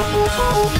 Música